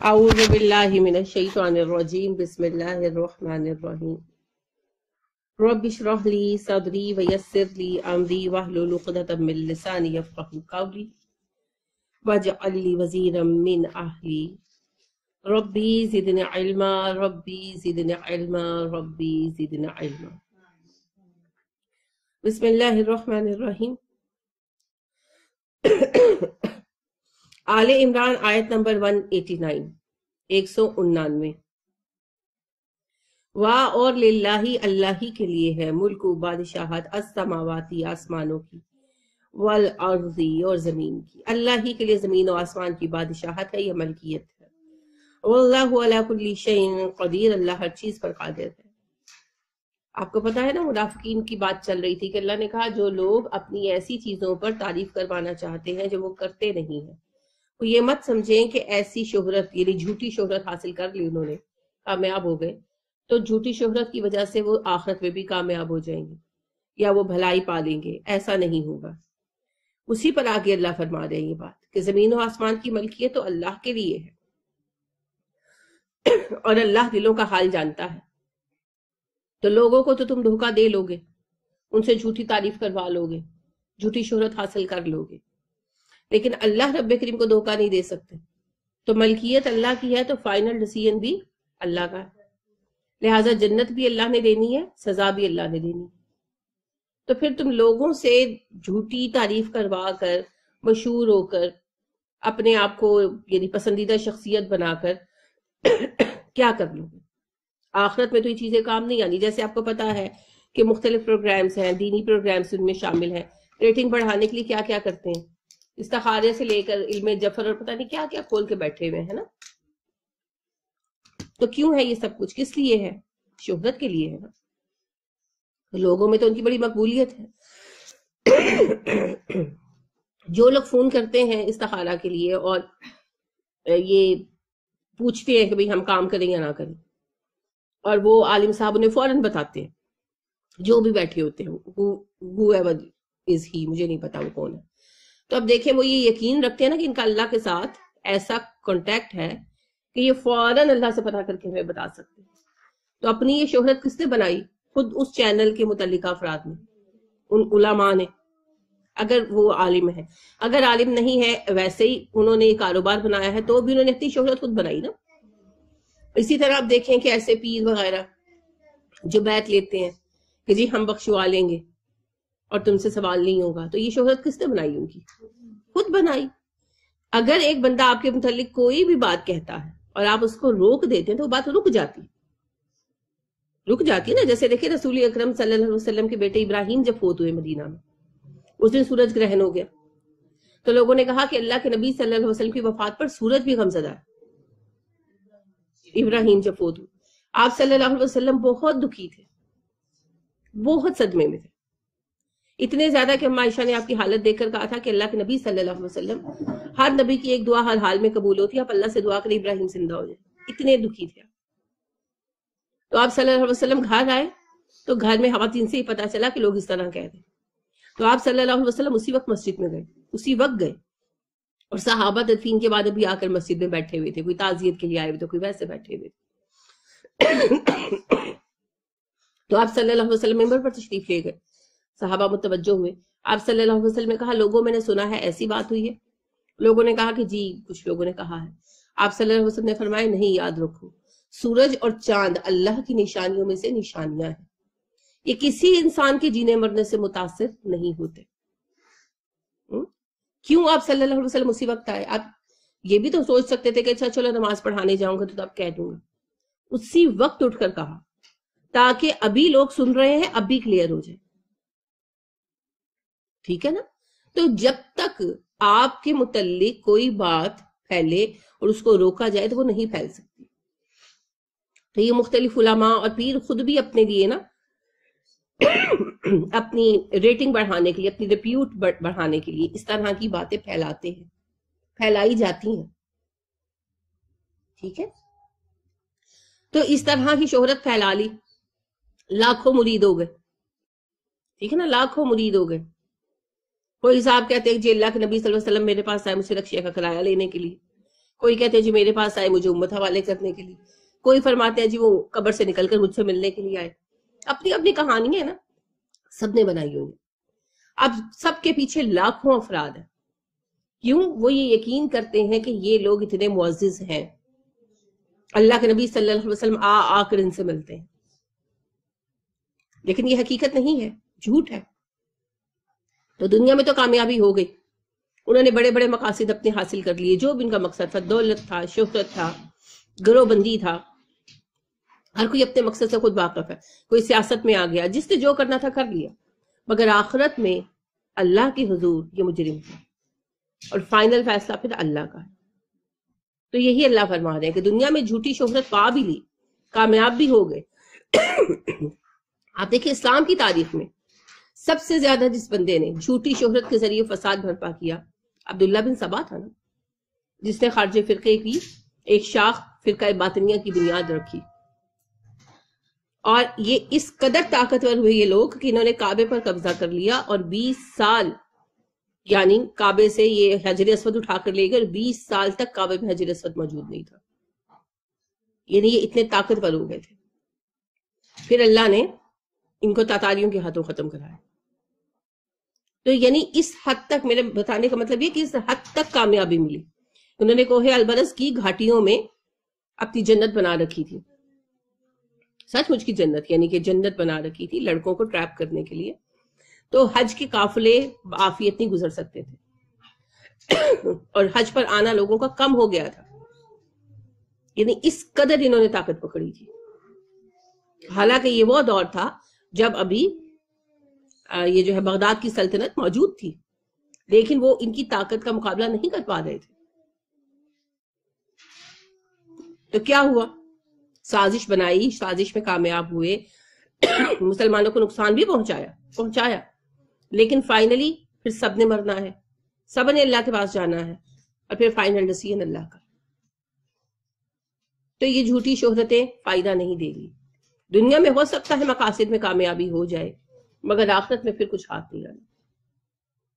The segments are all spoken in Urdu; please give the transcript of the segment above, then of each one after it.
أعوذ بالله من الشيطان الرجيم. بسم الله الرحمن الرحيم. رب اشرح لي صدري ويسر لي أمري واحلل عقدة من لساني يفقهوا قولي. واجعل لي وزيرا من أهلي. ربي زدني علما. ربي زدني علما. ربي زدني علما. بسم الله الرحمن الرحيم. آل عمران آیت نمبر 189 ایک سو انانوے۔ واہ اور للہ اللہ ہی کے لیے ہے ملک و بادشاہت السماواتی آسمانوں کی والارضی اور زمین کی۔ اللہ ہی کے لیے زمین و آسمان کی بادشاہت ہے، یہ ملکیت ہے۔ واللہ علی کل شیء قدیر، اللہ ہر چیز پر قادر ہے۔ آپ کو پتا ہے نا منافقین کی بات چل رہی تھی کہ اللہ نے کہا جو لوگ اپنی ایسی چیزوں پر تعریف کروانا چاہتے ہیں جو وہ کرتے نہیں ہیں۔ وہ یہ مت سمجھیں کہ ایسی شہرت یعنی جھوٹی شہرت حاصل کر لی انہوں نے، کامیاب ہو گئے۔ تو جھوٹی شہرت کی وجہ سے وہ آخرت میں بھی کامیاب ہو جائیں گے، یا وہ بھلائی پالیں گے، ایسا نہیں ہوگا۔ اسی پر آگے اللہ فرما رہے ہیں یہ بات کہ زمین و آسمان کی ملکیت تو اللہ کے لیے ہے۔ اور اللہ دلوں کا حال جانتا ہے۔ تو لوگوں کو تو تم دھوکہ دے لوگے، ان سے جھوٹی تعریف کروا لوگے، جھوٹی شہرت حاصل کر لوگے۔ لیکن اللہ رب کریم کو دھوکہ نہیں دے سکتے۔ تو ملکیت اللہ کی ہے، تو فائنل ڈسیزن بھی اللہ کا ہے۔ لہٰذا جنت بھی اللہ نے دینی ہے، سزا بھی اللہ نے دینی۔ تو پھر تم لوگوں سے جھوٹی تعریف کروا کر، مشہور ہو کر، اپنے آپ کو یعنی پسندیدہ شخصیت بنا کر کیا کر لو گے؟ آخرت میں تو یہ چیزیں کام نہیں آنی۔ جیسے آپ کو پتا ہے کہ مختلف پروگرامز ہیں، دینی پروگرامز ان میں شامل ہیں۔ ریٹنگ بڑھانے کے لیے کیا کیا کرتے ہیں؟ استخارے سے لے کر علم جفر اور پتہ نہیں کیا کیا کھول کے بیٹھے ہوئے ہیں نا؟ تو کیوں ہے یہ سب کچھ؟ کس لیے ہے؟ شہرت کے لیے ہے نا۔ لوگوں میں تو ان کی بڑی مقبولیت ہے۔ جو لوگ فون کرتے ہیں استخارہ کے لیے اور یہ پوچھتے ہیں کہ بھئی ہم کام کریں یا نہ کریں، اور وہ عالم صاحب انہیں فوراً بتاتے ہیں۔ جو بھی بیٹھے ہوتے ہیں مجھے نہیں پتا وہ کون ہے۔ تو اب دیکھیں وہ یہ یقین رکھتے ہیں نا کہ ان کا اللہ کے ساتھ ایسا کانٹیکٹ ہے کہ یہ فوراً اللہ سے پتا کر کے ہمیں بتا سکتے ہیں۔ تو اپنی یہ شہرت کس نے بنائی؟ خود اس چینل کے متعلقہ افراد نے۔ ان علماء نے۔ اگر وہ عالم ہے اگر عالم نہیں ہے، ویسے ہی انہوں نے کاروبار بنایا ہے تو بھی انہوں نے اپنی شہرت خود بنائی نا۔ اسی طرح آپ دیکھیں کہ ایسے پیر وغیرہ جو بیت لیتے ہیں کہ جی ہم بخشوا لیں گے۔ اور تم سے سوال نہیں ہوگا تو یہ شہرت کس نے بنائی ان کی؟ خود بنائی۔ اگر ایک بندہ آپ کے متعلق کوئی بھی بات کہتا ہے اور آپ اس کو روک دیتے ہیں تو وہ بات رک جاتی۔ رک جاتی ہے نا، جیسے دیکھیں رسول اکرم صلی اللہ علیہ وسلم کے بیٹے ابراہیم جب فوت ہوئے مدینہ میں، اس دن سورج گرہن ہو گیا۔ تو لوگوں نے کہا کہ اللہ کے نبی صلی اللہ علیہ وسلم کی وفات پر سورج بھی غمزدہ ہے۔ ابراہیم جب فوت ہوئے، آپ صلی اللہ علیہ وسلم بہت دکھی تھے، بہت صدمے میں تھے۔ اتنے زیادہ کہ عائشہ نے آپ کی حالت دیکھ کر کہا تھا کہ اللہ کے نبی صلی اللہ علیہ وسلم، ہر نبی کی ایک دعا ہر حال میں قبول ہوتی آپ اللہ سے دعا کریں، ابراہیم زندہ ہو جائے اتنے دکھی تھے تو آپ صلی اللہ علیہ وسلم گھر آئے، تو گھر میں خواتین سے ہی پتا چلا کہ لوگ اس طرح کہہ رہے تو آپ صلی اللہ علیہ وسلم اسی وقت مسجد میں گئے، اسی وقت گئے۔ اور صحابہ تدفین کے بعد ابھی آ کر مسجد میں بیٹھے ہوئے تھے، کوئی تعزیت کے لیے آئے ہوئے تھے، کوئی ویسے بیٹھے ہوئے تو آپ صلی اللہ علیہ وسلم ممبر پر تشریف لے گئے۔ صحابہ متوجہ ہوئے۔ آپ صلی اللہ علیہ وسلم نے کہا، لوگوں میں نے سنا ہے، ایسی بات ہوئی ہے۔ لوگوں نے کہا کہ جی کچھ لوگوں نے کہا ہے۔ آپ صلی اللہ علیہ وسلم نے فرمایا، نہیں، یاد رکھو، سورج اور چاند اللہ کی نشانیوں میں سے نشانیاں ہیں۔ یہ کسی انسان کے جینے مرنے سے متاثر نہیں ہوتے۔ کیوں آپ صلی اللہ علیہ وسلم اسی وقت آئے؟ آپ یہ بھی تو سوچ سکتے تھے کہ اچھا چلو نماز پڑھانے جاؤں گا تو اب کہہ دوں گا۔ اسی وقت اٹھ کر کہا، تاکہ ابھی لوگ سن رہے ہیں اب بھی کلیئر ہو جائے۔ ٹھیک ہے نا؟ تو جب تک آپ کے متعلق کوئی بات پھیلے اور اس کو روکا جائے تو وہ نہیں پھیل سکتی۔ تو یہ مختلف علماء اور پیر خود بھی اپنے لیے نا اپنی ریٹنگ بڑھانے کے لیے، اپنی ریپیوٹ بڑھانے کے لیے اس طرح کی باتیں پھیلاتے ہیں۔ پھیلائی جاتی ہیں۔ ٹھیک ہے؟ تو اس طرح کی شہرت پھیلا لی۔ لاکھوں مرید ہو گئے۔ ٹھیک ہے نا؟ لاکھوں مرید ہو گئے۔ کوئی صاحب کہتے ہیں جی اللہ کے نبی صلی اللہ علیہ وسلم میرے پاس آئے مجھے رکشے کا کرایہ لینے کے لیے۔ کوئی کہتے ہیں جی میرے پاس آئے مجھے امت حوالے کرنے کے لیے۔ کوئی فرماتے ہیں جی وہ قبر سے نکل کر مجھ سے ملنے کے لیے آئے۔ اپنی اپنی کہانی ہے نا۔ سب نے بنائی ہوئی اب سب کے پیچھے لاکھوں افراد ہیں۔ کیوں؟ وہ یہ یقین کرتے ہیں کہ یہ لوگ اتنے معزز ہیں۔ اللہ کے نبی صلی اللہ علیہ وسلم آ آ کر ان سے ملتے ہیں۔ لیکن یہ حقیقت نہیں ہے۔ جھوٹ ہے۔ تو دنیا میں تو کامیابی ہو گئی۔ انہوں نے بڑے بڑے مقاصد اپنے حاصل کر لیے۔ جو بھی ان کا مقصد تھا، دولت تھا، شہرت تھا، گروہ بندی تھا۔ ہر کوئی اپنے مقصد سے خود واقف ہے۔ کوئی سیاست میں آ گیا، جس نے جو کرنا تھا کر لیا۔ مگر آخرت میں اللہ کی حضور یہ مجرم تھا اور فائنل فیصلہ پھر اللہ کا ہے۔ تو یہی اللہ فرما رہے ہیں کہ دنیا میں جھوٹی شہرت پا بھی لی، کامیاب بھی ہو گئے۔ آپ دیکھیں اسلام کی تاریخ میں سب سے زیادہ جس بندے نے جھوٹی شہرت کے ذریعے فساد بھرپا کیا، عبداللہ بن سبا تھا نا، جس نے خارج فرقے کی ایک شاخ فرقہ باطنیہ کی بنیاد رکھی۔ اور یہ اس قدر طاقتور ہوئے یہ لوگ کہ انہوں نے کعبے پر قبضہ کر لیا اور بیس سال یعنی کعبے سے یہ حجر اسود اٹھا کر لے گئے بیس سال تک کعبے میں حجر اسود موجود نہیں تھا۔ یعنی یہ اتنے طاقتور ہو گئے تھے۔ پھر اللہ نے ان کو تاتاریوں کے ہاتھوں ختم کرایا۔ تو یعنی اس حد تک میرے بتانے کا مطلب یہ کہ اس حد تک کامیابی ملی۔ انہوں نے کوہ البرس کی گھاٹیوں میں اپنی جنت بنا رکھی تھی۔ سچ مجھ کی جنت یعنی کہ جنت بنا رکھی تھی لڑکوں کو ٹریپ کرنے کے لیے۔ تو حج کے قافلے آفیت نہیں گزر سکتے تھے۔ اور حج پر آنا لوگوں کا کم ہو گیا تھا۔ یعنی اس قدر انہوں نے طاقت پکڑی تھی۔ حالانکہ یہ وہ دور تھا جب ابھی یہ جو ہے بغداد کی سلطنت موجود تھی، لیکن وہ ان کی طاقت کا مقابلہ نہیں کر پا رہے تھے۔ تو کیا ہوا؟ سازش بنائی، سازش میں کامیاب ہوئے۔ مسلمانوں کو نقصان بھی پہنچایا پہنچایا۔ لیکن فائنلی پھر سب نے مرنا ہے۔ سب نے اللہ کے پاس جانا ہے اور پھر فائنل ڈسیزن اللہ کا۔ تو یہ جھوٹی شہرتیں فائدہ نہیں دے گی۔ دنیا میں ہو سکتا ہے مقاصد میں کامیابی ہو جائے۔ مگر آخرت میں پھر کچھ ہاتھ نہیں آنا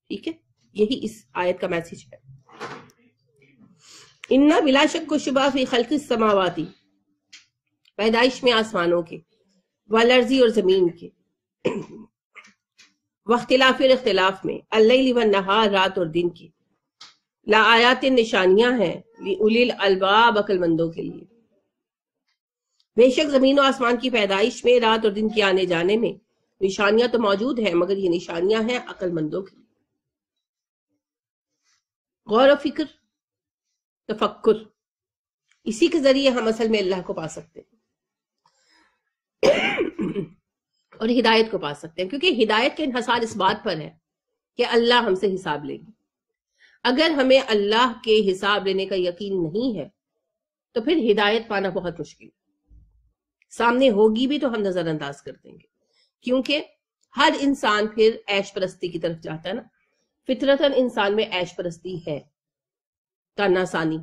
ٹھیک ہے؟ یہی اس آیت کا میسج ہے۔ انا بلا شک و شبہ فی خلق السماواتی پیدائش میں آسمانوں کے والرزی اور زمین کے۔ واختلاف اور اختلاف میں اللہ نہار رات اور دن کی لا آیات نشانیاں ہیں الباب عقل مندوں کے لیے۔ بے شک زمین و آسمان کی پیدائش میں، رات اور دن کے آنے جانے میں نشانیاں تو موجود ہیں، مگر یہ نشانیاں ہیں عقل مندوں کے لیے غور و فکر، تفکر، اسی کے ذریعے ہم اصل میں اللہ کو پا سکتے ہیں۔ اور ہدایت کو پا سکتے ہیں، کیونکہ ہدایت کے انحصار اس بات پر ہے کہ اللہ ہم سے حساب لے گی۔ اگر ہمیں اللہ کے حساب لینے کا یقین نہیں ہے، تو پھر ہدایت پانا بہت مشکل سامنے ہوگی بھی تو ہم نظر انداز کر دیں گے۔ کیونکہ ہر انسان پھر ایش پرستی کی طرف جاتا ہے نا۔ فطرتاً انسان میں ایش پرستی ہے۔ تانا سانی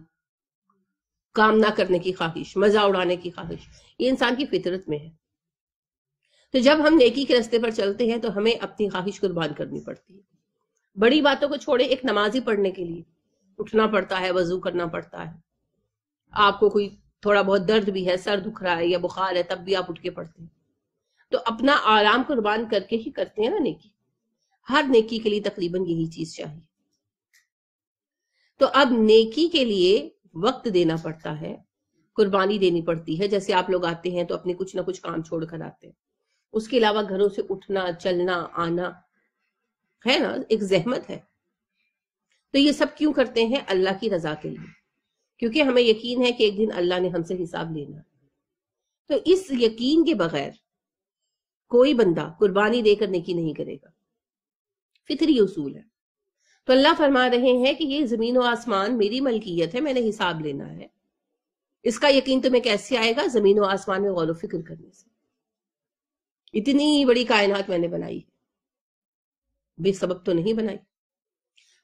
کام نہ کرنے کی خواہش، مزہ اڑانے کی خواہش۔ یہ انسان کی فطرت میں ہے۔ تو جب ہم نیکی کے رستے پر چلتے ہیں تو ہمیں اپنی خواہش قربان کرنی پڑتی ہے۔ بڑی باتوں کو چھوڑے ایک نمازی پڑھنے کے لیے۔ اٹھنا پڑتا ہے، وضو کرنا پڑتا ہے۔ آپ کو کوئی تھوڑا بہت درد بھی ہے، سر دکھ رہا ہے یا بخار ہے، تب بھی آپ اٹھ کے پڑھتے ہیں۔ تو اپنا آرام قربان کر کے ہی کرتے ہیں نا نیکی۔ ہر نیکی کے لیے تقریباً یہی چیز چاہیے۔ تو اب نیکی کے لیے وقت دینا پڑتا ہے، قربانی دینی پڑتی ہے۔ جیسے آپ لوگ آتے ہیں تو اپنے کچھ نہ کچھ کام چھوڑ کر آتے ہیں۔ اس کے علاوہ گھروں سے اٹھنا، چلنا، آنا، ہے نا، ایک زحمت ہے۔ تو یہ سب کیوں کرتے ہیں؟ اللہ کی رضا کے لیے۔ کیونکہ ہمیں یقین ہے کہ ایک دن اللہ نے ہم سے حساب لینا۔ تو اس یقین کے بغیر کوئی بندہ قربانی دے کر نیکی نہیں کرے گا۔ فطری اصول ہے تو اللہ فرما رہے ہیں کہ یہ زمین و آسمان میری ملکیت ہے، میں نے حساب لینا ہے۔ اس کا یقین تمہیں کیسے آئے گا؟ زمین و آسمان میں غور و فکر کرنے سے۔ اتنی بڑی کائنات میں نے بنائی بے سبب تو نہیں بنائی۔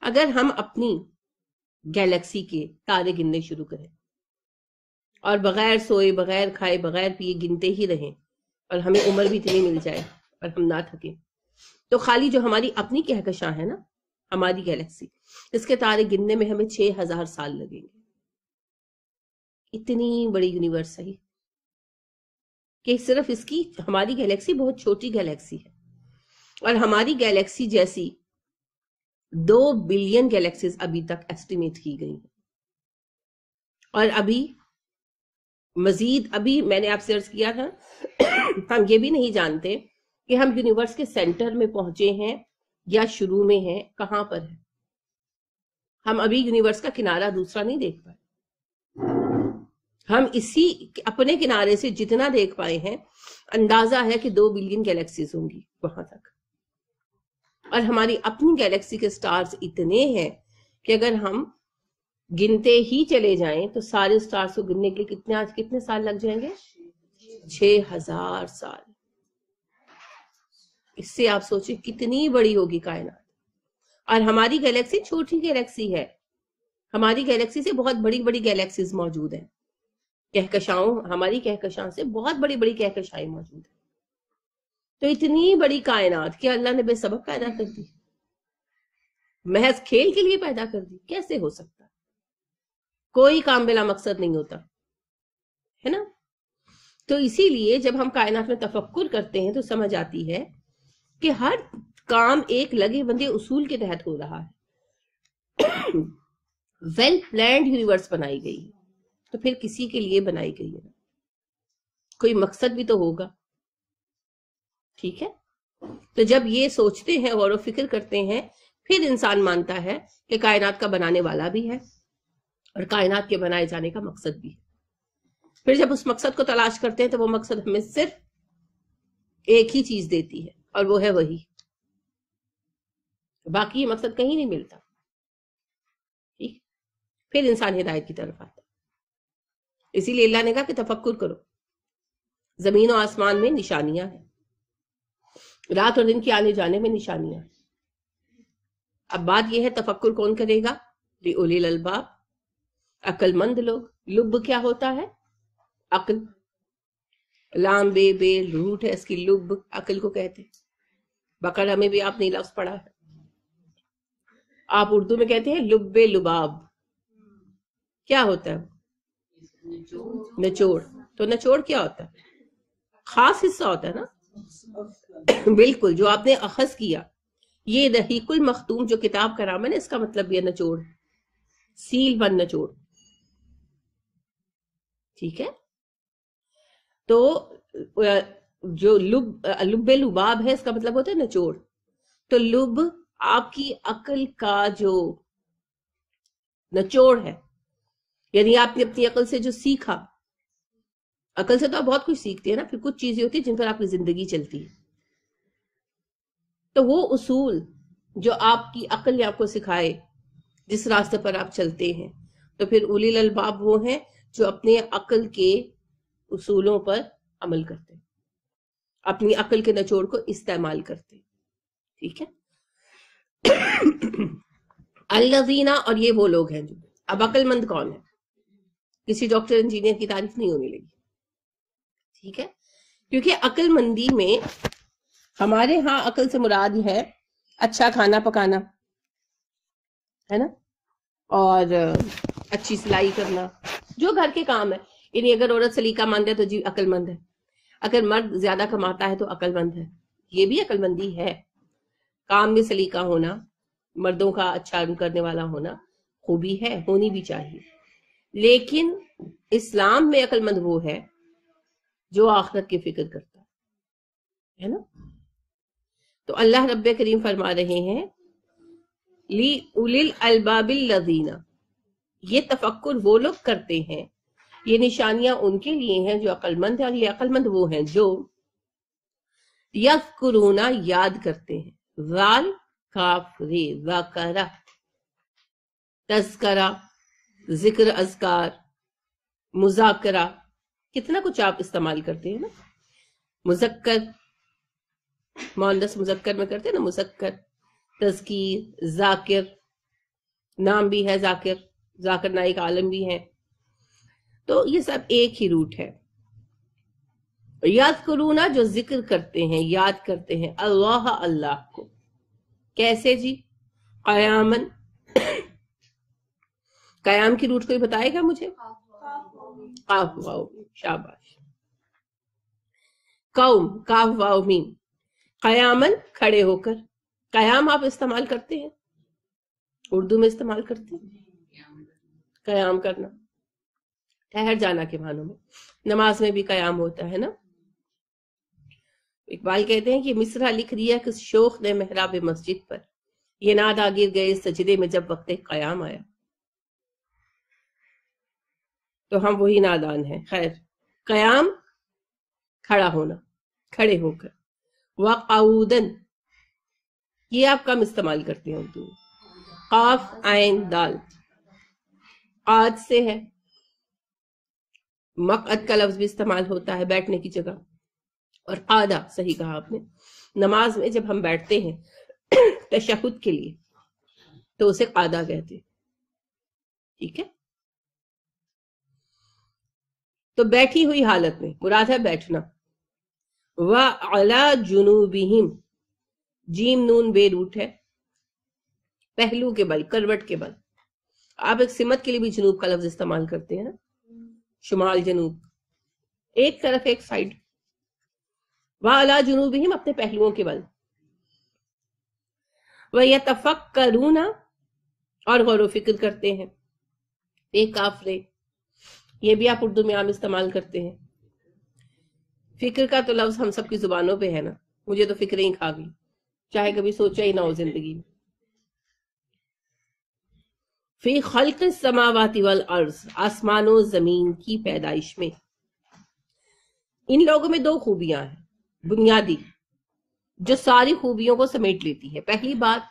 اگر ہم اپنی گیلیکسی کے تارے گننے شروع کریں اور بغیر سوئے، بغیر کھائے، بغیر پیے گنتے ہی رہیں اور ہمیں عمر بھی اتنی مل جائے اور ہم نہ تھکیں۔ تو خالی جو ہماری اپنی کہکشاں ہے نا، ہماری گیلیکسی، اس کے تارے گننے میں ہمیں چھ ہزار سال لگیں گے۔ اتنی بڑی یونیورس ہے کہ صرف اس کی ہماری گیلیکسی بہت چھوٹی گیلیکسی ہے۔ اور ہماری گیلیکسی جیسی دو بلین گیلیکسیز ابھی تک ایسٹیمیٹ کی گئی ہیں۔ اور ابھی مزید ابھی میں نے آپ سے عرض کیا تھا ہم یہ بھی نہیں جانتے کہ ہم یونیورس کے سینٹر میں پہنچے ہیں یا شروع میں ہیں، کہاں پر ہے ہم ابھی یونیورس کا کنارہ دوسرا نہیں دیکھ پائے۔ ہم اسی اپنے کنارے سے جتنا دیکھ پائے ہیں، اندازہ ہے کہ دو بلین گیلیکسیز ہوں گی وہاں تک۔ اور ہماری اپنی گیلیکسی کے سٹارز اتنے ہیں کہ اگر ہم گنتے ہی چلے جائیں تو سارے سٹارز کو گننے کے لیے کتنے آج کتنے سال لگ جائیں گے؟ چھ ہزار سال۔ اس سے آپ سوچیں کتنی بڑی ہوگی کائنات۔ اور ہماری گیلیکسی چھوٹی گیلیکسی ہے۔ ہماری گیلیکسی سے بہت بڑی بڑی گیلیکسیز موجود ہیں۔ کہکشاؤں، ہماری کہکشاں سے بہت بڑی بڑی کہکشائیں موجود ہیں۔ تو اتنی بڑی کائنات کہ اللہ نے بے سبب پیدا کر دی۔ محض کھیل کے لیے پیدا کر دی۔ کیسے ہو سکتا کوئی کام بلا مقصد نہیں ہوتا، ہے نا؟ تو اسی لیے جب ہم کائنات میں تفکر کرتے ہیں تو سمجھ آتی ہے کہ ہر کام ایک لگے بندے اصول کے تحت ہو رہا ہے۔ ویل پلانڈ یونیورس بنائی گئی، تو پھر کسی کے لیے بنائی گئی ہے۔ کوئی مقصد بھی تو ہوگا۔ ٹھیک ہے؟ تو جب یہ سوچتے ہیں غور و فکر کرتے ہیں، پھر انسان مانتا ہے کہ کائنات کا بنانے والا بھی ہے۔ اور کائنات کے بنائے جانے کا مقصد بھی ہے۔ پھر جب اس مقصد کو تلاش کرتے ہیں تو وہ مقصد ہمیں صرف ایک ہی چیز دیتی ہے اور وہ ہے وہی۔ باقی یہ مقصد کہیں نہیں ملتا۔ ٹھیک۔ پھر انسان ہدایت کی طرف آتا اسی لیے اللہ نے کہا کہ تفکر کرو۔ زمین و آسمان میں نشانیاں ہیں۔ رات اور دن کی آنے جانے میں نشانیاں اب بات یہ ہے تفکر کون کرے گا؟ اولی الباب عقل مند لوگ، لب کیا ہوتا ہے؟ عقل۔ لام بے بے روٹ ہے اس کی لب، عقل کو کہتے بقرہ میں بھی آپ نے لفظ پڑھا ہے۔ آپ اردو میں کہتے ہیں لب لباب۔ کیا ہوتا ہے؟ نچوڑ۔ تو نچوڑ کیا ہوتا ہے؟ خاص حصہ ہوتا ہے نا؟ بالکل، جو آپ نے اخذ کیا۔ یہ رحیق المختوم جو کتاب کا نام ہے نا اس کا مطلب یہ نچوڑ۔ سیل بن نچوڑ۔ ٹھیک ہے؟ تو جو لب لب لباب ہے، اس کا مطلب ہوتا ہے نچوڑ تو لب آپ کی عقل کا جو نچوڑ ہے یعنی آپ نے اپنی عقل سے جو سیکھا، عقل سے تو آپ بہت کچھ سیکھتے ہیں نا، پھر کچھ چیزیں ہوتی ہیں جن پر آپ کی زندگی چلتی ہے۔ تو وہ اصول جو آپ کی عقل نے آپ کو سکھائے، جس راستے پر آپ چلتے ہیں، تو پھر اولی الباب وہ ہیں جو اپنے عقل کے اصولوں پر عمل کرتے ہیں۔ اپنی عقل کے نچوڑ کو استعمال کرتے ہیں۔ ٹھیک ہے؟ الزینہ اور یہ وہ لوگ ہیں جو اب عقل مند کون ہے کسی ڈاکٹر، انجینئر کی تعریف نہیں ہونے لگی۔ ٹھیک ہے؟ کیونکہ عقل مندی میں ہمارے ہاں عقل سے مراد ہے اچھا کھانا پکانا، ہے نا؟ اور اچھی سلائی کرنا۔ جو گھر کے کام ہے۔ یعنی اگر عورت سلیقہ مند ہے تو جی عقل مند ہے۔ اگر مرد زیادہ کماتا ہے تو عقل مند ہے۔ یہ بھی عقل مندی ہے۔ کام میں سلیقہ ہونا، مردوں کا اچھا کرنے والا ہونا خوبی ہے، ہونی بھی چاہیے۔ لیکن اسلام میں عقل مند وہ ہے جو آخرت کی فکر کرتا ہے۔ نا؟ تو اللہ رب کریم فرما رہے ہیں، لی الباب الذین۔ یہ تفکر وہ لوگ کرتے ہیں۔ یہ نشانیاں ان کے لیے ہیں جو عقل مند ہیں اور یہ عقل مند وہ ہیں جو یذکرونا یاد کرتے ہیں۔ ذال کاف ری ذکرہ تذکرہ، ذکر اذکار، مذاکرہ۔ کتنا کچھ آپ استعمال کرتے ہیں نا۔ مذکر مولس مذکر میں کرتے ہیں نا، مذکر، تذکیر، ذاکر، نام بھی ہے ذاکر۔ ذاکر نائک عالم بھی ہیں۔ تو یہ سب ایک ہی روٹ ہے۔ یاد کرونا جو ذکر کرتے ہیں، یاد کرتے ہیں اللہ اللہ کو۔ کیسے جی؟ قیامن قیام کی روٹ کوئی بتائے گا مجھے؟ قاف واو شاباش۔ قوم، قاف واؤ مین قیامن کھڑے ہو کر۔ قیام آپ استعمال کرتے ہیں؟ اردو میں استعمال کرتے ہیں؟ قیام کرنا۔ ٹھہر جانا کے معنوں میں۔ نماز میں بھی قیام ہوتا ہے نا۔ اقبال کہتے ہیں کہ مصرا لکھ دیا کہ شوخ نے محراب مسجد پر۔ یہ ناد آگیر گئے سجدے میں جب وقت قیام آیا۔ تو ہم وہی نادان ہیں۔ خیر، قیام کھڑا ہونا، کھڑے ہو کر۔ وقعودن یہ آپ کم استعمال کرتے ہیں اردو قاف آئین دال۔ آج سے ہے۔ مقعد کا لفظ بھی استعمال ہوتا ہے بیٹھنے کی جگہ۔ اور آدھا، صحیح کہا آپ نے۔ نماز میں جب ہم بیٹھتے ہیں تشہد کے لیے، تو اسے قادہ کہتے ہیں۔ ٹھیک ہے؟ تو بیٹھی ہوئی حالت میں، مراد ہے بیٹھنا۔ وَعَلَى جُنُوبِهِمْ جیم نون بے روٹ ہے۔ پہلو کے بل، کروٹ کے بل۔ آپ ایک سمت کے لیے بھی جنوب کا لفظ استعمال کرتے ہیں نا؟ شمال جنوب۔ ایک طرف ایک سائڈ۔ وہ الا جنوب اپنے پہلوؤں کے بل۔ وہ یہ تفق اور غور و فکر کرتے ہیں۔ ایک کافلے یہ بھی آپ اردو میں عام استعمال کرتے ہیں۔ فکر کا تو لفظ ہم سب کی زبانوں پہ ہے نا؟ مجھے تو فکریں ہی کھا گئی۔ چاہے کبھی سوچا ہی نہ ہو زندگی میں۔ فی خلق السماوات والارض، آسمان و زمین کی پیدائش میں۔ ان لوگوں میں دو خوبیاں ہیں، بنیادی، جو ساری خوبیوں کو سمیٹ لیتی ہے پہلی بات،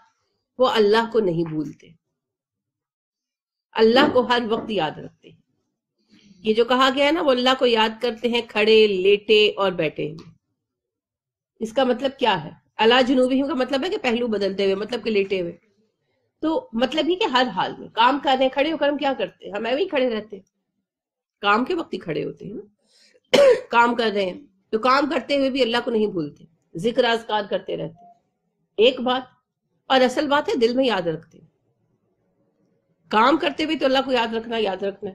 وہ اللہ کو نہیں بھولتے۔ اللہ کو ہر وقت یاد رکھتے ہیں۔ یہ جو کہا گیا ہے نا، وہ اللہ کو یاد کرتے ہیں کھڑے، لیٹے اور بیٹھے ہیں اس کا مطلب کیا ہے؟ اللہ جنوبی کا مطلب ہے کہ پہلو بدلتے ہوئے مطلب کہ لیٹے ہوئے۔ تو مطلب ہی کہ ہر حال میں کام کر رہے ہیں، کھڑے ہو کر ہم کیا کرتے ہیں؟ ہم بھی کھڑے رہتے ہیں۔ کام کے وقت ہی کھڑے ہوتے ہیں نا۔ کام کر رہے ہیں۔ تو کام کرتے ہوئے بھی اللہ کو نہیں بھولتے۔ ذکر اذکار کرتے رہتے ایک بات، اور اصل بات ہے، دل میں یاد رکھتے کام کرتے ہوئے تو اللہ کو یاد رکھنا یاد رکھنا۔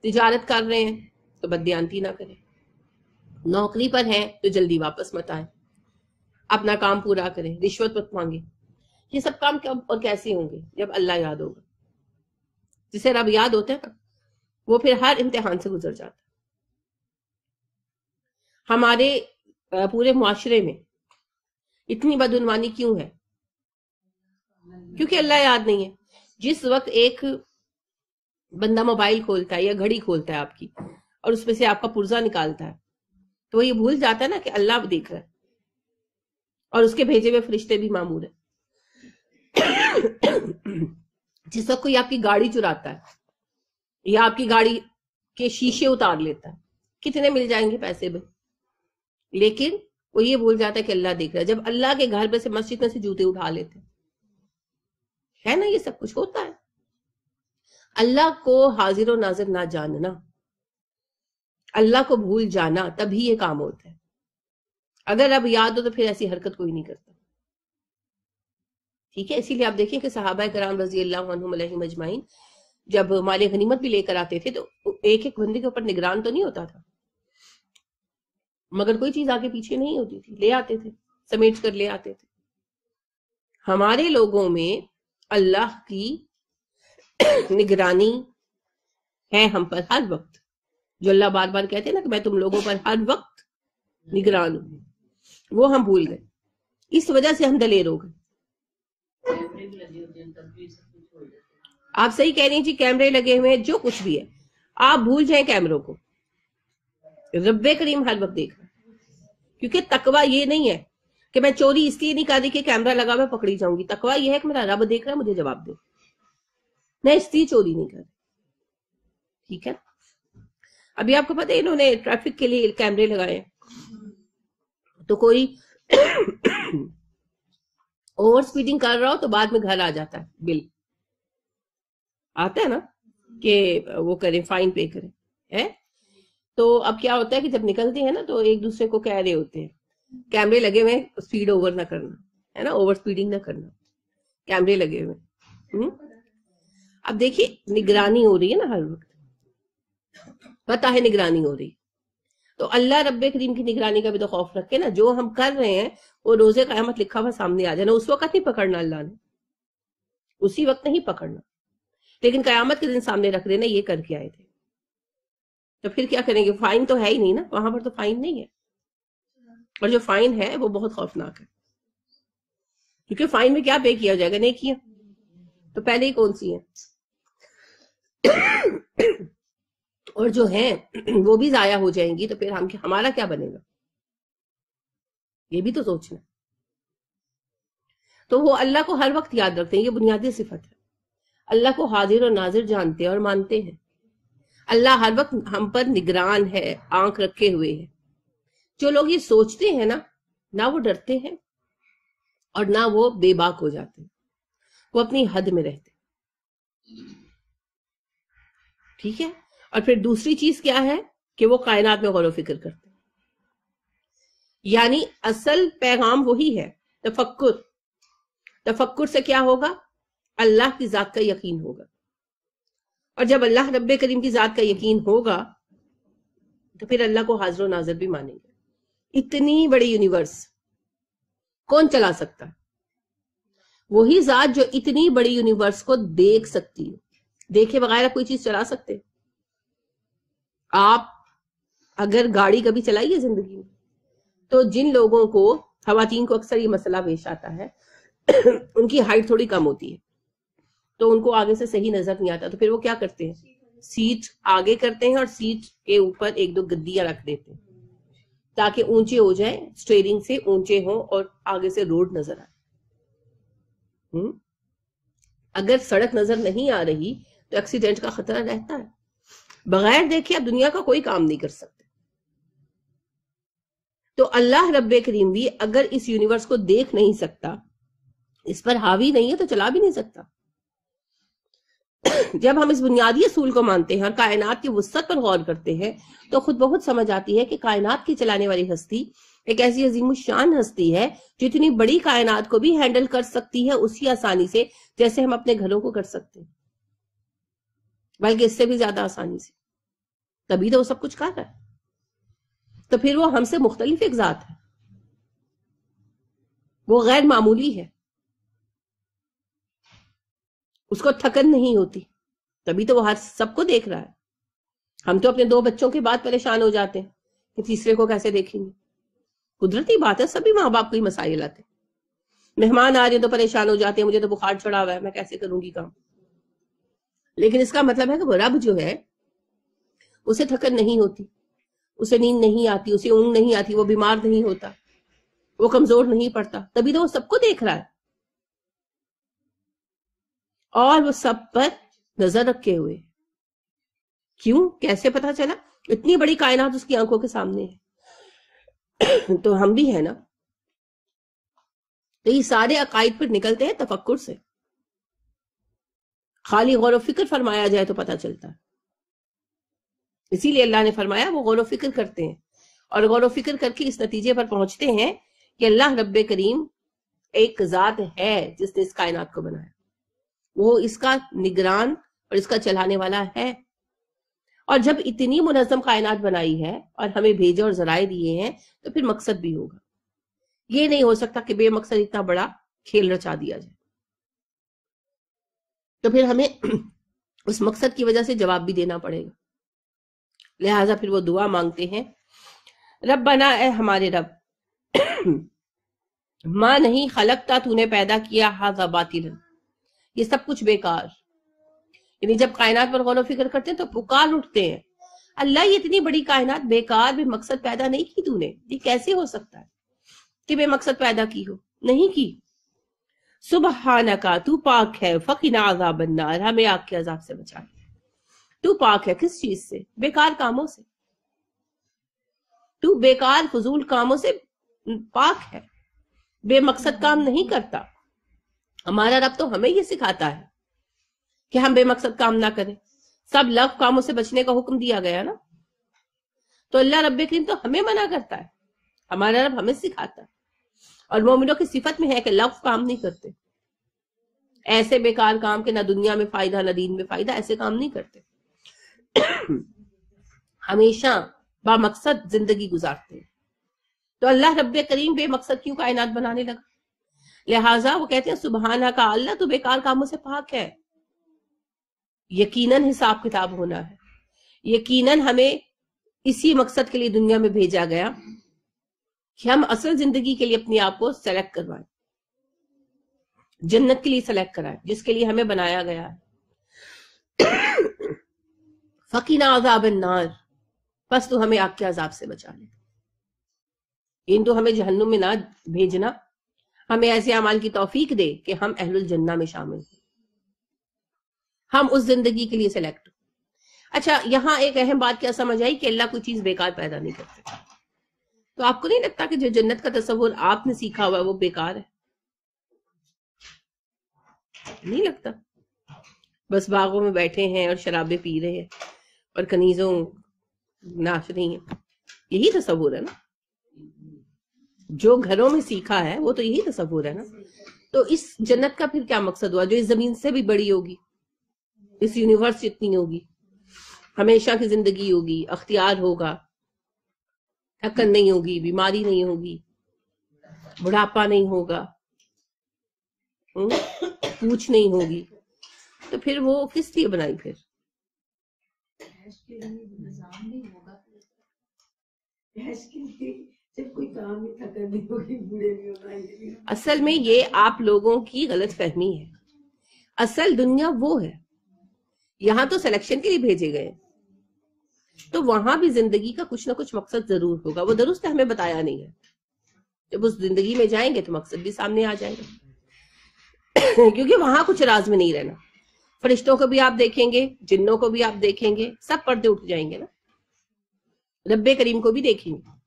تجارت کر رہے ہیں تو بدیانتی نہ کریں۔ نوکری پر ہیں تو جلدی واپس مت آئیں۔ اپنا کام پورا کریں، رشوت مت مانگیں۔ یہ سب کام کب اور کیسے ہوں گے؟ جب اللہ یاد ہوگا۔ جسے رب یاد ہوتا ہے نا، وہ پھر ہر امتحان سے گزر جاتا ہمارے پورے معاشرے میں اتنی بدعنوانی کیوں ہے؟ کیونکہ اللہ یاد نہیں ہے۔ جس وقت ایک بندہ موبائل کھولتا ہے یا گھڑی کھولتا ہے آپ کی، اور اس میں سے آپ کا پرزا نکالتا ہے، تو وہ یہ بھول جاتا ہے نا کہ اللہ دیکھ رہا ہے، اور اس کے بھیجے ہوئے فرشتے بھی معمول ہیں۔ جس وقت کوئی آپ کی گاڑی چراتا ہے یا آپ کی گاڑی کے شیشے اتار لیتا ہے، کتنے مل جائیں گے پیسے بھی لیکن وہ یہ بول جاتا ہے کہ اللہ دیکھ رہا ہے۔ جب اللہ کے گھر پہ سے مسجد میں سے جوتے اٹھا لیتے ہے نا یہ سب کچھ ہوتا ہے۔ اللہ کو حاضر و ناظر نہ جاننا، اللہ کو بھول جانا تبھی یہ کام ہوتا ہے۔ اگر اب یاد ہو تو پھر ایسی حرکت کوئی نہیں کرتا۔ ٹھیک ہے؟ اسی لیے آپ دیکھیں کہ صحابہ کرام رضی اللہ عنہم علیہ مجمعین جب مال غنیمت بھی لے کر آتے تھے تو ایک ایک بندے کے اوپر نگران تو نہیں ہوتا تھا۔ مگر کوئی چیز آگے پیچھے نہیں ہوتی تھی۔ لے آتے تھے، سمیٹ کر لے آتے تھے۔ ہمارے لوگوں میں اللہ کی نگرانی ہے ہم پر ہر وقت۔ جو اللہ بار بار کہتے ہیں نا کہ میں تم لوگوں پر ہر وقت نگران ہوں۔ وہ ہم بھول گئے۔ اس وجہ سے ہم دلیر ہو گئے۔ آپ صحیح کہہ رہی ہیں جی کیمرے لگے ہوئے ہیں، جو کچھ بھی ہے۔ آپ بھول جائیں کیمروں کو۔ رب کریم ہر وقت دیکھ کیونکہ تقوی یہ نہیں ہے کہ میں چوری اس لیے نہیں کر رہی کہ کیمرہ لگا میں پکڑی جاؤں گی۔ تقوی یہ ہے کہ میرا رب دیکھ رہا ہے، مجھے جواب دے۔ میں اس لیے چوری نہیں کر ٹھیک ہے؟ ابھی آپ کو پتہ ہے، انہوں نے ٹریفک کے لیے کیمرے لگائے تو کوئی اوور اسپیڈنگ کر رہا ہو تو بعد میں گھر آ جاتا ہے، بل۔ آتا ہے نا کہ وہ کریں فائن پے کریں تو اب کیا ہوتا ہے کہ جب نکلتے ہیں نا تو ایک دوسرے کو کہہ رہے ہوتے ہیں، کیمرے لگے ہوئے اسپیڈ اوور نہ کرنا، ہے نا؟ اوور اسپیڈنگ نہ کرنا، کیمرے لگے ہوئے اب دیکھیے، نگرانی ہو رہی ہے نا ہر وقت پتا ہے نگرانی ہو رہی تو اللہ رب کریم کی نگرانی کا بھی تو خوف رکھے نا، جو ہم کر رہے ہیں وہ روزے قیامت لکھا ہوا سامنے آ جانا، اس وقت نہیں پکڑنا اللہ نے، اسی وقت نہیں پکڑنا لیکن قیامت کے دن سامنے رکھ دینا، یہ کر کے آئے تھے۔ تو پھر کیا کریں گے؟ فائن تو ہے ہی نہیں نا، وہاں پر تو فائن نہیں ہے۔ اور جو فائن ہے، وہ بہت خوفناک ہے۔ کیونکہ فائن میں کیا پے کیا جائے گا؟ نہیں کیا تو پہلے ہی کون سی ہے اور جو ہیں، وہ بھی ضائع ہو جائیں گی، تو پھر ہم، ہمارا کیا بنے گا؟ یہ بھی تو سوچنا تو وہ اللہ کو ہر وقت یاد رکھتے ہیں، یہ بنیادی صفت ہے۔ اللہ کو حاضر اور ناظر جانتے اور مانتے ہیں۔ اللہ ہر وقت ہم پر نگران ہے، آنکھ رکھے ہوئے ہے جو لوگ یہ سوچتے ہیں نا، نہ وہ ڈرتے ہیں اور نہ وہ بے باک ہو جاتے ہیں۔ وہ اپنی حد میں رہتے ٹھیک ہے؟ اور پھر دوسری چیز کیا ہے؟ کہ وہ کائنات میں غور و فکر کرتے یعنی اصل پیغام وہی ہے، تفکر۔ تفکر سے کیا ہوگا؟ اللہ کی ذات کا یقین ہوگا۔ اور جب اللہ رب کریم کی ذات کا یقین ہوگا، تو پھر اللہ کو حاضر و ناظر بھی مانیں گے۔ اتنی بڑی یونیورس کون چلا سکتا؟ ہے وہی ذات جو اتنی بڑی یونیورس کو دیکھ سکتی ہے۔ دیکھے بغیر کوئی چیز چلا سکتے۔ آپ اگر گاڑی کبھی چلائیے زندگی میں، تو جن لوگوں کو خواتین کو اکثر یہ مسئلہ پیش آتا ہے، ان کی ہائٹ تھوڑی کم ہوتی ہے۔ تو ان کو آگے سے صحیح نظر نہیں آتا، تو پھر وہ کیا کرتے ہیں؟ سیٹ آگے کرتے ہیں اور سیٹ کے اوپر ایک دو گدیاں رکھ دیتے ہیں تاکہ اونچے ہو جائیں سٹیرنگ سے اونچے ہوں اور آگے سے روڈ نظر آئے۔ اگر سڑک نظر نہیں آ رہی تو ایکسیڈنٹ کا خطرہ رہتا ہے۔ بغیر دیکھے اب دنیا کا کوئی کام نہیں کر سکتے۔ تو اللہ رب کریم بھی اگر اس یونیورس کو دیکھ نہیں سکتا، اس پر حاوی نہیں ہے تو چلا بھی نہیں سکتا۔ جب ہم اس بنیادی اصول کو مانتے ہیں اور کائنات کی وسط پر غور کرتے ہیں، تو خود بہت سمجھ آتی ہے کہ کائنات کی چلانے والی ہستی ایک ایسی عظیم الشان ہستی ہے جو اتنی بڑی کائنات کو بھی ہینڈل کر سکتی ہے اسی آسانی سے جیسے ہم اپنے گھروں کو کر سکتے ہیں۔ بلکہ اس سے بھی زیادہ آسانی سے۔ تبھی تو وہ سب کچھ کر رہا ہے۔ تو پھر وہ ہم سے مختلف ایک ذات ہے۔ وہ غیر معمولی ہے۔ اس کو تھکن نہیں ہوتی۔ تبھی تو وہ ہر سب کو دیکھ رہا ہے۔ ہم تو اپنے دو بچوں کے بعد پریشان ہو جاتے ہیں کہ تیسرے کو کیسے دیکھیں گے۔ قدرتی بات ہے، سبھی ماں باپ کو ہی مسائل آتے مہمان آ رہے ہیں تو پریشان ہو جاتے ہیں، مجھے تو بخار چڑھا ہوا ہے، میں کیسے کروں گی کام؟ لیکن اس کا مطلب ہے کہ وہ رب جو ہے، اسے تھکن نہیں ہوتی، اسے نیند نہیں آتی، اسے اونگ نہیں آتی، وہ بیمار نہیں ہوتا، وہ کمزور نہیں پڑتا، تبھی تو وہ سب کو دیکھ رہا ہے۔ اور وہ سب پر نظر رکھے ہوئے۔ کیوں؟ کیسے پتا چلا؟ اتنی بڑی کائنات اس کی آنکھوں کے سامنے ہے۔ تو ہم بھی ہیں نا۔ تو یہ سارے عقائد پر نکلتے ہیں تفکر سے۔ خالی غور و فکر فرمایا جائے تو پتا چلتا۔ ہے اسی لیے اللہ نے فرمایا وہ غور و فکر کرتے ہیں۔ اور غور و فکر کر کے اس نتیجے پر پہنچتے ہیں کہ اللہ رب کریم ایک ذات ہے جس نے اس کائنات کو بنایا۔ وہ اس کا نگران اور اس کا چلانے والا ہے۔ اور جب اتنی منظم کائنات بنائی ہے اور ہمیں بھیجے اور ذرائع دیے ہیں، تو پھر مقصد بھی ہوگا۔ یہ نہیں ہو سکتا کہ بے مقصد اتنا بڑا کھیل رچا دیا جائے۔ تو پھر ہمیں اس مقصد کی وجہ سے جواب بھی دینا پڑے گا۔ لہذا پھر وہ دعا مانگتے ہیں۔ رب بنا اے ہمارے رب، ماں نہیں، خلقتا، تو نے پیدا کیا ہاضا باطل یہ سب کچھ بیکار۔ یعنی جب کائنات پر غور و فکر کرتے ہیں تو پکار اٹھتے ہیں۔ اللہ یہ اتنی بڑی کائنات بیکار، بے مقصد پیدا نہیں کی تو نے۔ یہ کیسے ہو سکتا ہے کہ بے مقصد پیدا کی ہو؟ نہیں کی۔ سبحانکا، تو پاک ہے۔ فقینا عذاب النار۔ ہمیں آگ کے عذاب سے بچا۔ تو پاک ہے کس چیز سے؟ بیکار کاموں سے۔ تو بیکار، فضول کاموں سے پاک ہے۔ بے مقصد کام نہیں کرتا۔ ہمارا رب تو ہمیں یہ سکھاتا ہے کہ ہم بے مقصد کام نہ کریں۔ سب لو کاموں سے بچنے کا حکم دیا گیا نا۔ تو اللہ رب کریم تو ہمیں منع کرتا ہے۔ ہمارا رب ہمیں سکھاتا ہے۔ اور مومنوں کی صفت میں ہے کہ لف کام نہیں کرتے۔ ایسے بیکار کام کے نہ دنیا میں فائدہ، نہ دین میں فائدہ، ایسے کام نہیں کرتے۔ ہمیشہ با مقصد زندگی گزارتے ہیں۔ تو اللہ رب کریم بے مقصد کیوں کائنات بنانے لگا؟ لہٰذا وہ کہتے ہیں سبحانہ کا، اللہ تو بیکار کاموں سے پاک ہے۔ یقیناً حساب کتاب ہونا ہے۔ یقیناً ہمیں اسی مقصد کے لیے دنیا میں بھیجا گیا کہ ہم اصل زندگی کے لیے اپنے آپ کو سلیکٹ کروائیں۔ جنت کے لیے سلیکٹ کرائیں، جس کے لیے ہمیں بنایا گیا ہے۔ فقینا عذاب النار۔ بس تو ہمیں آگ کے عذاب سے بچا لے ان تو ہمیں جہنم میں نہ بھیجنا۔ ہمیں ایسے اعمال کی توفیق دے کہ ہم اہل الجنہ میں شامل ہیں ہم اس زندگی کے لیے سلیکٹ اچھا یہاں ایک اہم بات کیا سمجھ آئی کہ اللہ کوئی چیز بیکار پیدا نہیں کرتے۔ تو آپ کو نہیں لگتا کہ جو جنت کا تصور آپ نے سیکھا ہوا ہے وہ بیکار ہے؟ نہیں لگتا۔ بس باغوں میں بیٹھے ہیں اور شرابے پی رہے ہیں اور کنیزوں ناچ رہی ہیں۔ یہی تصور ہے نا؟ جو گھروں میں سیکھا ہے، وہ تو یہی تصور ہے نا۔ تو اس جنت کا پھر کیا مقصد ہوا؟ جو اس زمین سے بھی بڑی ہوگی، اس یونیورس اتنی ہوگی، ہمیشہ کی زندگی ہوگی، اختیار ہوگا۔ تھکن نہیں ہوگی، بیماری نہیں ہوگی، بڑھاپا نہیں ہوگا پوچھ نہیں ہوگی۔ تو پھر وہ کس لیے بنائی پھر؟ اصل میں یہ آپ لوگوں کی غلط فہمی ہے۔ اصل دنیا وہ ہے۔ یہاں تو سلیکشن کے لیے بھیجے گئے تو وہاں بھی زندگی کا کچھ نہ کچھ مقصد ضرور ہوگا۔ وہ درست ہمیں بتایا نہیں ہے۔ جب اس زندگی میں جائیں گے تو مقصد بھی سامنے آ جائے گا۔ کیونکہ وہاں کچھ راز میں نہیں رہنا۔ فرشتوں کو بھی آپ دیکھیں گے، جنوں کو بھی آپ دیکھیں گے، سب پردے اٹھ جائیں گے نا۔ رب کریم کو بھی دیکھیں گے۔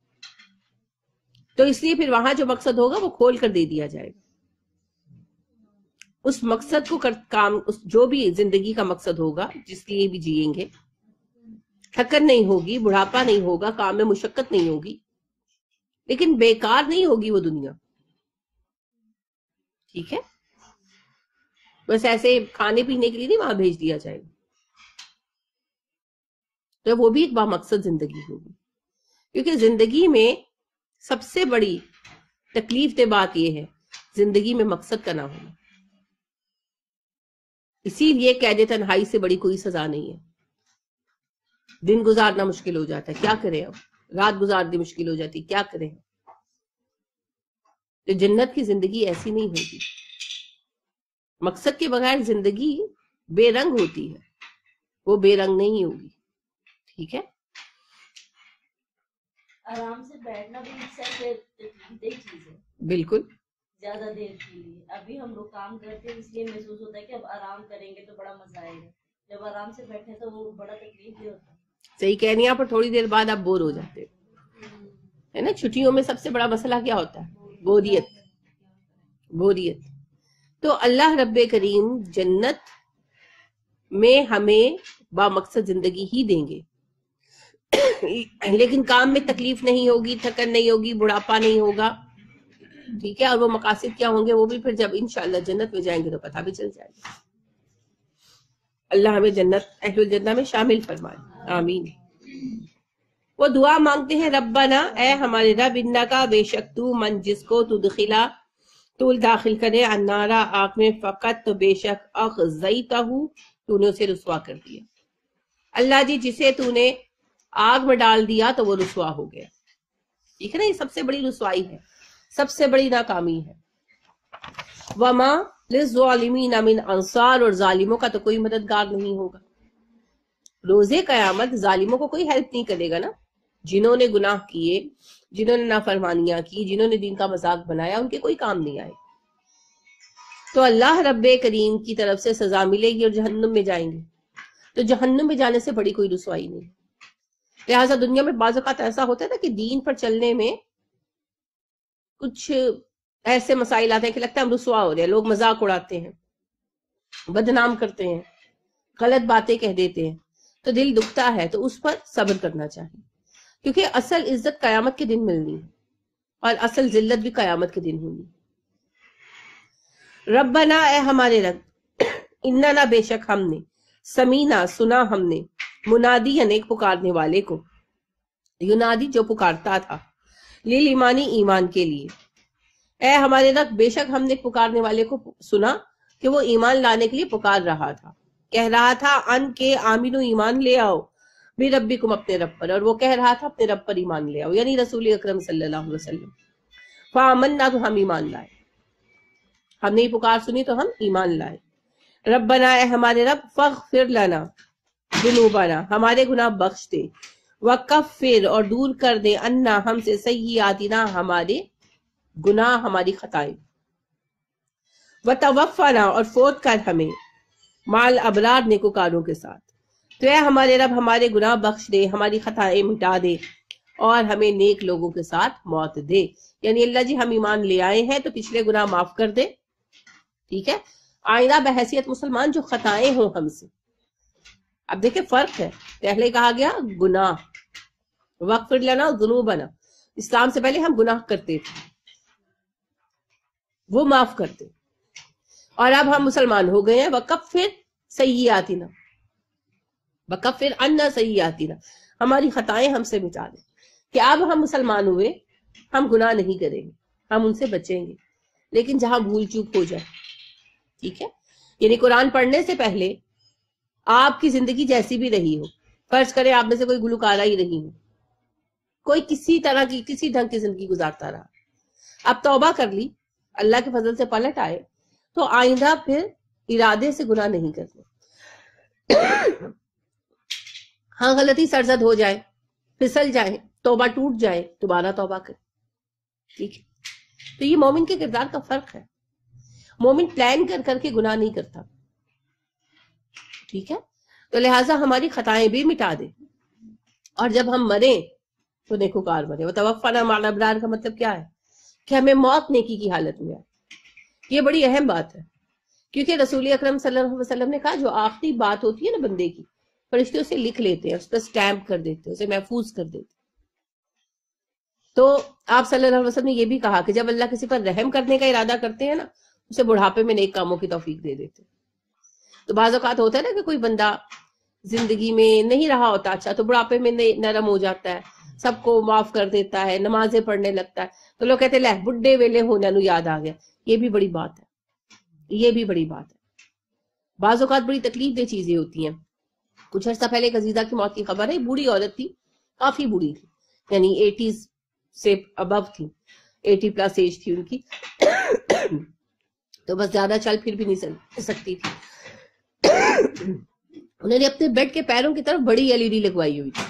تو اس لیے پھر وہاں جو مقصد ہوگا وہ کھول کر دے دیا جائے گا۔ اس مقصد کو کام جو بھی زندگی کا مقصد ہوگا، جس لیے بھی جیئیں گے تھکن نہیں ہوگی، بڑھاپا نہیں ہوگا، کام میں مشقت نہیں ہوگی، لیکن بیکار نہیں ہوگی وہ دنیا۔ ٹھیک ہے؟ بس ایسے کھانے پینے کے لیے نہیں وہاں بھیج دیا جائے گا۔ تو وہ بھی ایک با مقصد زندگی ہوگی۔ کیونکہ زندگی میں سب سے بڑی تکلیف دہ بات یہ ہے، زندگی میں مقصد کا نہ ہونا۔ اسی لیے قید تنہائی سے بڑی کوئی سزا نہیں ہے۔ دن گزارنا مشکل ہو جاتا ہے۔ کیا کریں اب رات گزارنی مشکل ہو جاتی کیا کریں تو جنت کی زندگی ایسی نہیں ہوگی مقصد کے بغیر زندگی بے رنگ ہوتی ہے۔ وہ بے رنگ نہیں ہوگی۔ ٹھیک ہے؟ آرام سے بیٹھنا بھی بالکل۔ زیادہ دیر کے لیے۔ ابھی ہم لوگ کام کرتے ہیں اس لیے محسوس ہوتا ہے کہ اب آرام کریں گے تو بڑا مزہ آئے گا۔ جب آرام سے بیٹھے تو وہ بڑا تکلیف بھی ہوتا ہے۔ صحیح کہہ رہی ہیں پر تھوڑی دیر بعد آپ بور ہو جاتے ہے نا؟ چھٹیوں میں سب سے بڑا مسئلہ کیا ہوتا ہے؟ بوریت۔ بوریت۔ تو اللہ رب کریم جنت میں ہمیں با مقصد زندگی ہی دیں گے۔ لیکن کام میں تکلیف نہیں ہوگی، تھکن نہیں ہوگی، بڑھاپا نہیں ہوگا۔ ٹھیک ہے، اور وہ مقاصد کیا ہوں گے؟ وہ بھی پھر جب انشاءاللہ جنت میں جائیں گے تو پتہ بھی چل جائے گا۔ اللہ ہمیں جنت، اہل الجنہ میں شامل فرمائے۔ آمین۔ وہ دعا مانگتے ہیں، ربنا، اے ہمارے رب انہ کا بے شک تو، من جس کو تو دخلا تو داخل کرے، انارا، آنکھ میں فقط تو بے شک اخزیتہ تو نے اسے رسوا کر دیا۔ اللہ جی جسے تو نے آگ میں ڈال دیا تو وہ رسوا ہو گیا۔ ٹھیک ہے نا؟ یہ سب سے بڑی رسوائی ہے۔ سب سے بڑی ناکامی ہے۔ وما للظالمین من انصار اور ظالموں کا تو کوئی مددگار نہیں ہوگا۔ روزے قیامت ظالموں کو کوئی ہیلپ نہیں کرے گا نا۔ جنہوں نے گناہ کیے، جنہوں نے نافرمانیاں کی، جنہوں نے دین کا مذاق بنایا، ان کے کوئی کام نہیں آئے۔ تو اللہ رب کریم کی طرف سے سزا ملے گی اور جہنم میں جائیں گے۔ تو جہنم میں جانے سے بڑی کوئی رسوائی نہیں۔ لہٰذا دنیا میں بعض اوقات ایسا ہوتا ہے نا کہ دین پر چلنے میں کچھ ایسے مسائل آتے ہیں کہ لگتا ہے ہم رسوا ہو رہے ہیں، لوگ مذاق اڑاتے ہیں، بدنام کرتے ہیں، غلط باتیں کہہ دیتے ہیں۔ تو دل دکھتا ہے، تو اس پر صبر کرنا چاہیے۔ کیونکہ اصل عزت قیامت کے دن ملنی ہے، اور اصل ذلت بھی قیامت کے دن ہونی ربنا اے ہمارے رب، اننا بے شک ہم نے، سمینا، سنا ہم نے۔ منادی یعنی ایک پکارنے والے کو۔ یونادی جو پکارتا تھا۔ لیل ایمانی ایمان کے لیے۔ اے ہمارے رب، بے شک ہم نے پکارنے والے کو سنا کہ وہ ایمان لانے کے لیے پکار رہا تھا۔ کہہ رہا تھا، ان کے آمین و ایمان لے آؤ۔ بھی ربی کم اپنے رب پر۔ اور وہ کہہ رہا تھا، اپنے رب پر ایمان لے آؤ۔ یعنی رسول اکرم صلی اللہ علیہ وسلم۔ فامن نہ تو ہم ایمان لائے۔ ہم نے پکار سنی تو ہم ایمان لائے۔ رب بنائے ہمارے رب فغفر لنا۔ جنوبنا ہمارے گناہ بخش دے۔ وکفر اور دور کر دے، انا ہم سے سیئاتنا، ہمارے گناہ، ہماری خطائیں۔ وتوفنا اور فوت کر ہمیں مال ابرار نیکوکاروں کے ساتھ۔ تو اے ہمارے رب، ہمارے گناہ بخش دے، ہماری خطائیں مٹا دے اور ہمیں نیک لوگوں کے ساتھ موت دے۔ یعنی اللہ جی ہم ایمان لے آئے ہیں تو پچھلے گناہ معاف کر دے۔ ٹھیک ہے؟ آئندہ بحثیت مسلمان جو خطائیں ہوں ہم سے۔ اب دیکھیں فرق ہے پہلے کہا گیا گناہ، وقف لینا ذنوبنا۔ اسلام سے پہلے ہم گناہ کرتے تھے۔ وہ معاف کرتے۔ اور اب ہم مسلمان ہو گئے ہیں۔ وقف پھر صحیح آتی نا وقف پھر ان صحیح آتی نا ہماری خطائیں ہم سے مٹا دیں۔ کہ اب ہم مسلمان ہوئے، ہم گناہ نہیں کریں گے، ہم ان سے بچیں گے۔ لیکن جہاں بھول چوک ہو جائے۔ ٹھیک ہے؟ یعنی قرآن پڑھنے سے پہلے آپ کی زندگی جیسی بھی رہی ہو۔ فرض کرے آپ میں سے کوئی گلوکارا ہی رہی ہو۔ کوئی کسی طرح کی، کسی ڈھنگ کی زندگی گزارتا رہا۔ اب توبہ کر لی، اللہ کے فضل سے پلٹ آئے۔ تو آئندہ پھر ارادے سے گناہ نہیں کرتے۔ ہاں غلطی سرزد ہو جائے، پھسل جائے، توبہ ٹوٹ جائے، دوبارہ توبہ کرے۔ ٹھیک ہے۔ تو یہ مومن کے کردار کا فرق ہے۔ مومن پلان کر کر کے گناہ نہیں کرتا۔ ٹھیک ہے؟ تو لہٰذا ہماری خطائیں بھی مٹا دے اور جب ہم مریں تو نیکو کار مرے وہ توفنا مالا ابرار کا مطلب کیا ہے؟ کہ ہمیں موت نیکی کی حالت میں آئے۔ یہ بڑی اہم بات ہے۔ کیونکہ رسول اکرم صلی اللہ علیہ وسلم نے کہا، جو آخری بات ہوتی ہے نا بندے کی، فرشتے اسے لکھ لیتے ہیں، اس پر سٹیمپ کر دیتے ہیں، اسے محفوظ کر دیتے تو آپ صلی اللہ علیہ وسلم نے یہ بھی کہا کہ جب اللہ کسی پر رحم کرنے کا ارادہ کرتے ہیں نا، اسے بڑھاپے میں نیک کاموں کی توفیق دے دیتے تو بعض اوقات ہوتا ہے نا کہ کوئی بندہ زندگی میں نہیں رہا ہوتا اچھا تو بڑھاپے میں نرم ہو جاتا ہے، سب کو معاف کر دیتا ہے، نمازیں پڑھنے لگتا ہے۔ تو لوگ کہتے لہ بڈے ویلے ہونے نو یاد آ گیا۔ یہ بھی بڑی بات ہے۔ یہ بھی بڑی بات ہے۔ بعض اوقات بڑی تکلیف دہ چیزیں ہوتی ہیں۔ کچھ عرصہ پہلے ایک عزیزہ کی موت کی خبر ہے بوڑھی عورت تھی، کافی بوڑھی تھی۔ یعنی ایٹیز سے ابو تھی، ایٹی پلس ایج تھی ان کی۔ تو بس زیادہ چل پھر بھی نہیں سکتی تھی۔ انہوں نے اپنے بیڈ کے پیروں کی طرف بڑی ایل ای ڈی لگوائی ہوئی تھی۔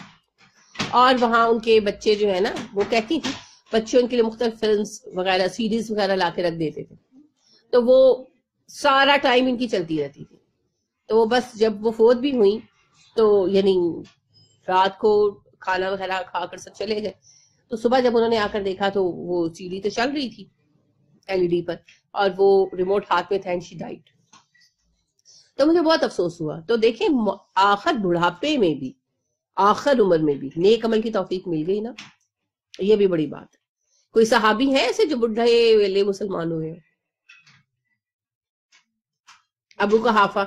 اور وہاں ان کے بچے جو ہے نا، وہ کہتی تھی بچے ان کے لیے مختلف فلمس وغیرہ سیریز وغیرہ لا کے رکھ دیتے تھے۔ تو وہ سارا ٹائم ان کی چلتی رہتی تھی۔ تو وہ بس جب وہ فوت بھی ہوئی تو یعنی رات کو کھانا وغیرہ کھا کر سب چلے گئے۔ تو صبح جب انہوں نے آ کر دیکھا، تو وہ سیڑھی تو چل رہی تھی ایل ای ڈی پر۔ اور وہ ریموٹ ہاتھ میں تھا اینڈ شی ڈائٹ تو مجھے بہت افسوس ہوا۔ تو دیکھیں آخر بڑھاپے میں بھی، آخر عمر میں بھی نیک عمل کی توفیق مل گئی نا۔ یہ بھی بڑی بات ہے۔ کوئی صحابی ہے ایسے جو بڈھے ویلے مسلمان ہوئے ابو کا حافا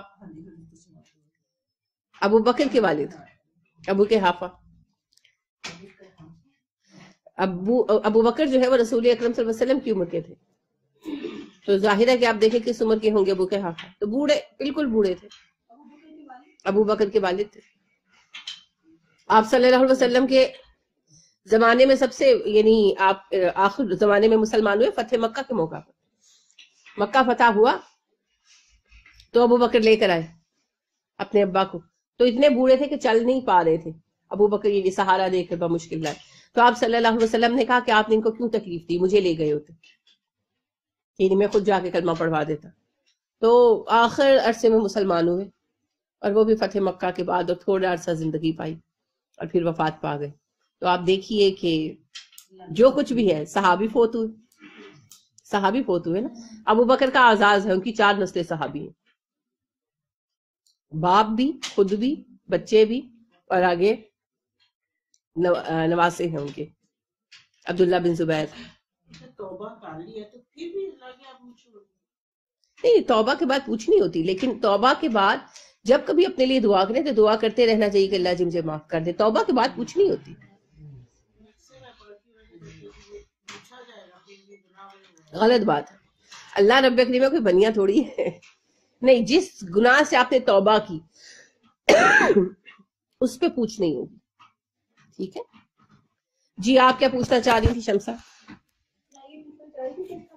ابو بکر کے والد۔ ابو کے حافا ابو ابو بکر جو ہے وہ رسول اکرم صلی اللہ علیہ وسلم کی عمر کے تھے۔ تو ظاہر ہے کہ آپ دیکھیں کس عمر کے ہوں گے ابو کے حافا تو بوڑھے، بالکل بوڑھے تھے۔ ابو بکر کے والد تھے۔ آپ صلی اللہ علیہ وسلم کے زمانے میں سب سے یعنی آپ، آخر زمانے میں مسلمان ہوئے فتح مکہ کے موقع پر۔ مکہ فتح ہوا تو ابو بکر لے کر آئے اپنے ابا کو۔ تو اتنے بوڑھے تھے کہ چل نہیں پا رہے تھے۔ ابو بکر یہ سہارا دے کر مشکل لائے تو آپ صلی اللہ علیہ وسلم نے کہا کہ آپ نے ان کو کیوں تکلیف دی؟ مجھے لے گئے ہوتے۔ یعنی میں خود جا کے کلمہ پڑھوا دیتا۔ تو آخر عرصے میں مسلمان ہوئے اور وہ بھی فتح مکہ کے بعد اور تھوڑا عرصہ زندگی پائی اور پھر وفات پا گئے۔ تو آپ دیکھیے کہ جو کچھ بھی ہے، صحابی فوت ہوئے۔ صحابی فوت ہوئے نا۔ ابو بکر کا آزاز ہے، ان کی چار نسلیں صحابی ہیں۔ باپ بھی، خود بھی، بچے بھی اور آگے نواسے ہیں ان کے۔ عبداللہ بن زبیر۔ نہیں، توبہ کے بعد پوچھنی ہوتی، لیکن توبہ کے بعد جب کبھی اپنے لیے دعا کریں تو دعا کرتے رہنا چاہیے کہ اللہ جی مجھے معاف کر دے۔ توبہ کے بعد پوچھنی ہوتی۔ غلط بات اللہ رب کریم میں کوئی بنیا تھوڑی ہے۔ نہیں، جس گناہ سے آپ نے توبہ کی، اس پہ پوچھ نہیں ہوگی۔ ٹھیک ہے؟ جی آپ کیا پوچھنا چاہ رہی تھی شمسا؟ Thank you.